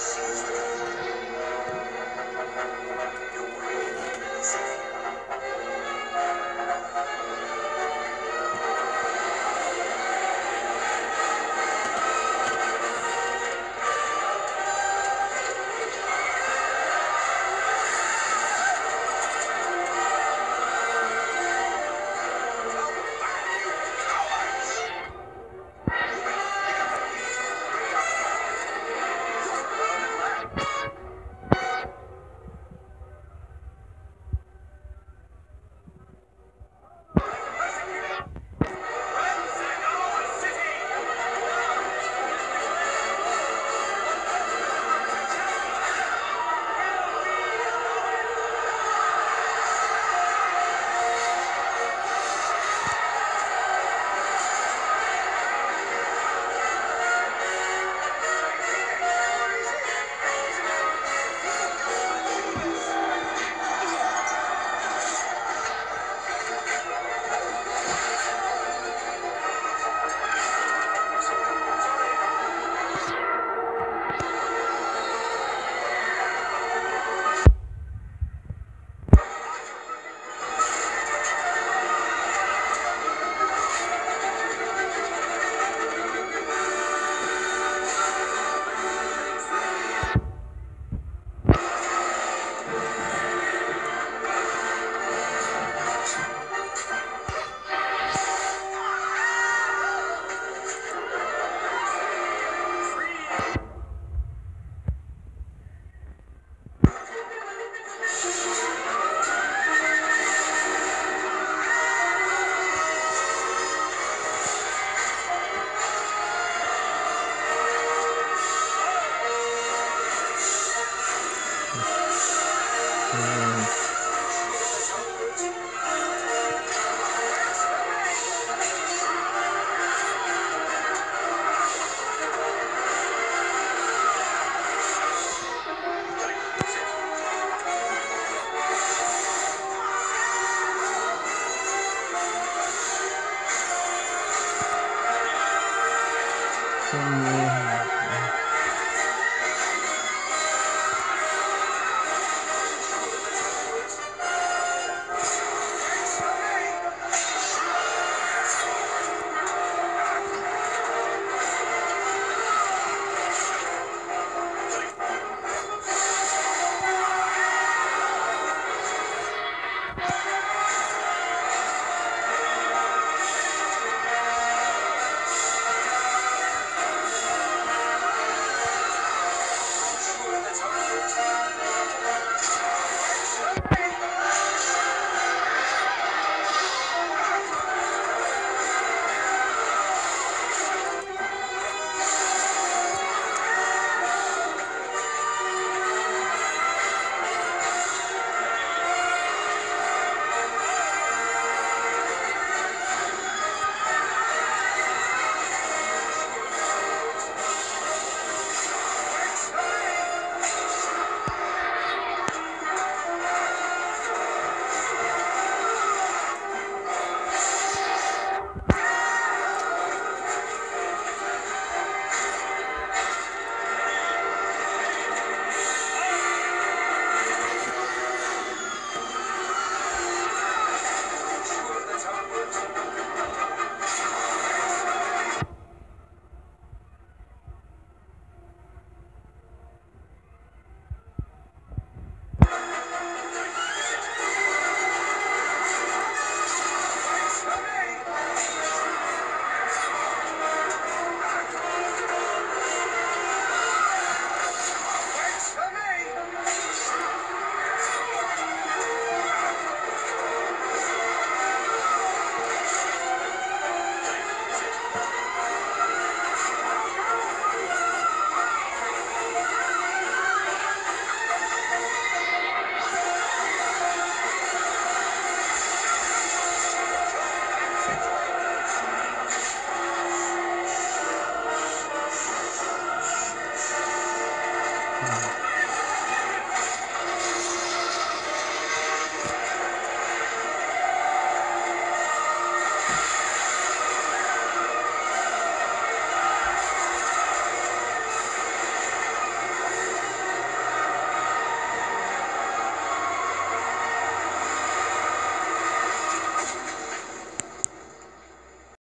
sees the Senhor.